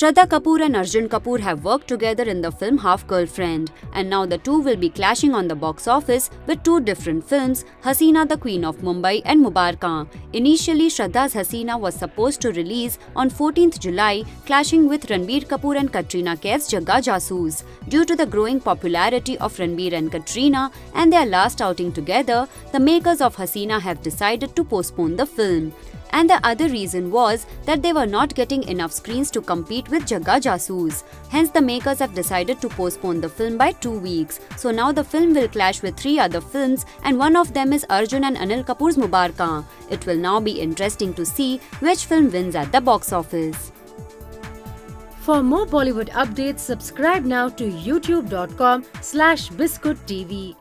Shraddha Kapoor and Arjun Kapoor have worked together in the film Half Girlfriend, and now the two will be clashing on the box office with two different films, Haseena the Queen of Mumbai and Mubarakan. Initially, Shraddha's Haseena was supposed to release on 14th July, clashing with Ranbir Kapoor and Katrina Kaif's Jagga Jasoos. Due to the growing popularity of Ranbir and Katrina and their last outing together, the makers of Haseena have decided to postpone the film and the other reason was that they were not getting enough screens to compete with Jagga Jasoos. Hence, the makers have decided to postpone the film by two weeks. So now the film will clash with three other films, and one of them is Arjun and Anil Kapoor's Mubarakan. It will now be interesting to see which film wins at the box office. For more Bollywood updates, subscribe now to youtube.com slash biscoottv.